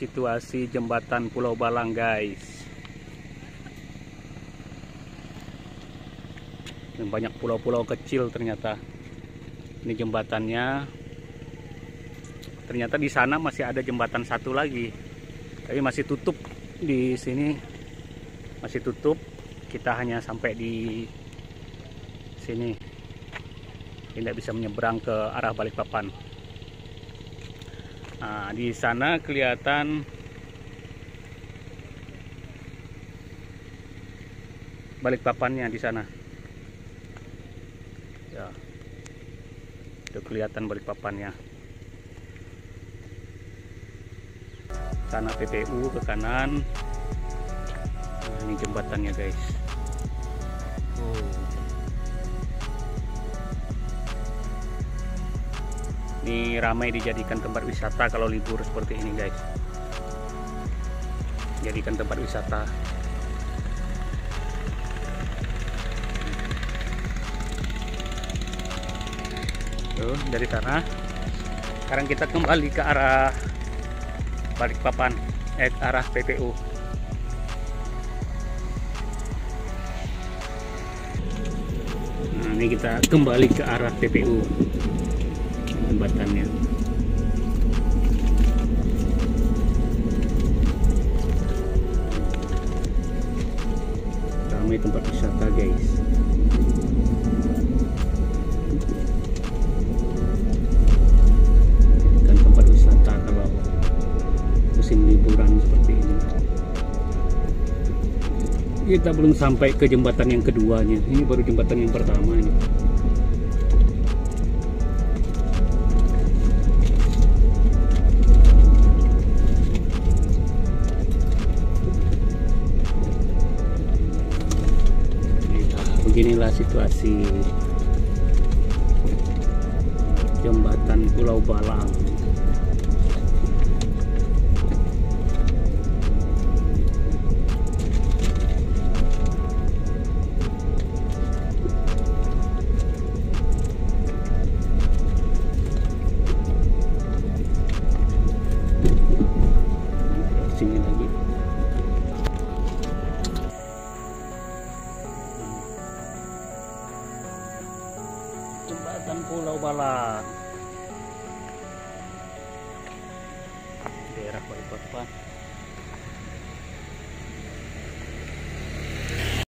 situasi jembatan Pulau Balang guys. Dan banyak pulau-pulau kecil ternyata. Ini jembatannya. Ternyata di sana masih ada jembatan satu lagi. Tapi masih tutup di sini. Masih tutup. Kita hanya sampai di sini. Tidak bisa menyeberang ke arah Balikpapan nah, di sana kelihatan Balikpapannya di sana. Ya. Itu kelihatan Balikpapannya sana PPU ke kanan. Nah, ini jembatannya guys. Oh. Ini ramai dijadikan tempat wisata kalau libur seperti ini guys. Jadikan tempat wisata. Tuh, dari sana. Sekarang kita kembali ke arah Balikpapan eh arah PPU nah ini kita kembali ke arah PPU jembatannya ramai tempat wisata guys. Kan tempat wisata kalau musim liburan seperti ini. Kita belum sampai ke jembatan yang keduanya. Ini baru jembatan yang pertama ini beginilah situasi jembatan Pulau Balang jembatan Pulau Balang. Daerah Balikpapan